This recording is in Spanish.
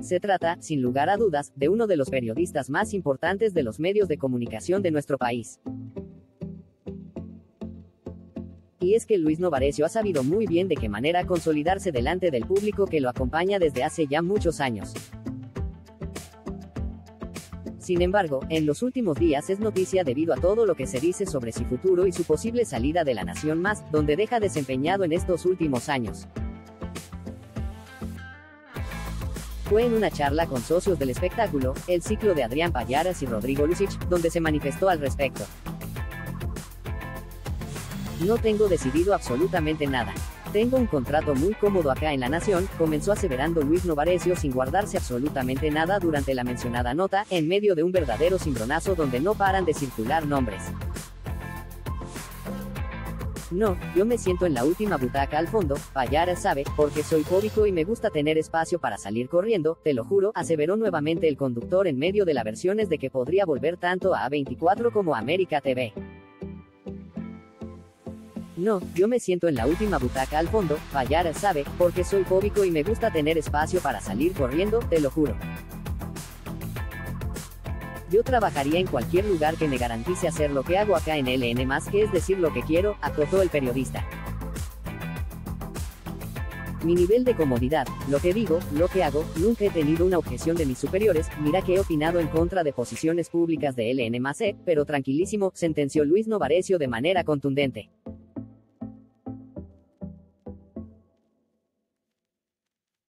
Se trata, sin lugar a dudas, de uno de los periodistas más importantes de los medios de comunicación de nuestro país. Y es que Luis Novarecio ha sabido muy bien de qué manera consolidarse delante del público que lo acompaña desde hace ya muchos años. Sin embargo, en los últimos días es noticia debido a todo lo que se dice sobre su futuro y su posible salida de la Nación Más, donde deja desempeñado en estos últimos años. Fue en una charla con socios del espectáculo, el ciclo de Adrián Payaras y Rodrigo Lucich, donde se manifestó al respecto. No tengo decidido absolutamente nada. Tengo un contrato muy cómodo acá en La Nación, comenzó aseverando Luis Novarecio sin guardarse absolutamente nada durante la mencionada nota, en medio de un verdadero cimbronazo donde no paran de circular nombres. No, yo me siento en la última butaca al fondo, Payara sabe, porque soy fóbico y me gusta tener espacio para salir corriendo, te lo juro, aseveró nuevamente el conductor en medio de las versiones de que podría volver tanto a A24 como a América TV. No, yo me siento en la última butaca al fondo, Fallar sabe, porque soy fóbico y me gusta tener espacio para salir corriendo, te lo juro. Yo trabajaría en cualquier lugar que me garantice hacer lo que hago acá en LN más que es decir lo que quiero, acotó el periodista. Mi nivel de comodidad, lo que digo, lo que hago, nunca he tenido una objeción de mis superiores, mira que he opinado en contra de posiciones públicas de LN E, pero tranquilísimo, sentenció Luis Novarecio de manera contundente.